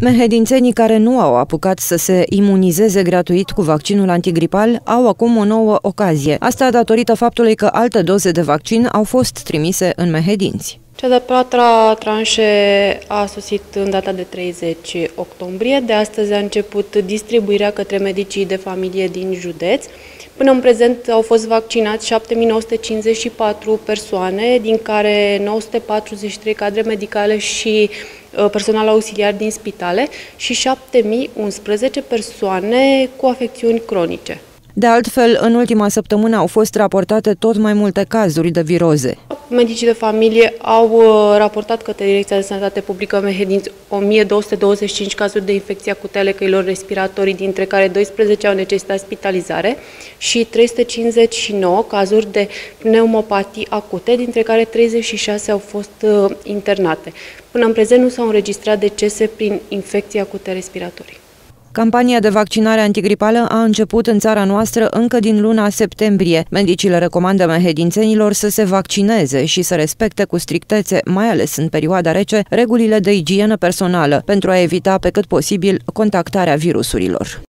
Mehedințenii care nu au apucat să se imunizeze gratuit cu vaccinul antigripal au acum o nouă ocazie. Asta datorită faptului că alte doze de vaccin au fost trimise în Mehedinți. Cea de-a patra tranșe a sosit în data de 30 octombrie. De astăzi a început distribuirea către medicii de familie din județ. Până în prezent au fost vaccinați 7954 persoane, din care 943 cadre medicale și uh, personal auxiliar din spitale și 7011 persoane cu afecțiuni cronice. De altfel, în ultima săptămână au fost raportate tot mai multe cazuri de viroze. Medicii de familie au uh, raportat către Direcția de Sănătate Publică Mehedinți 1225 cazuri de infecție acută ale căilor respiratorii, dintre care 12 au necesitat spitalizare și 359 cazuri de pneumopatii acute, dintre care 36 au fost uh, internate. Până în prezent nu s-au înregistrat decese prin infecții acute respiratorii. Campania de vaccinare antigripală a început în țara noastră încă din luna septembrie. Medicii le recomandă mehedințenilor să se vaccineze și să respecte cu strictețe, mai ales în perioada rece, regulile de igienă personală pentru a evita pe cât posibil contactarea virusurilor.